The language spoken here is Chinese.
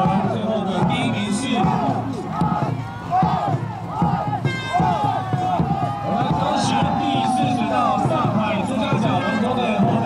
我们最后的第一名是我们当时第四十到上海珠江小龙舟的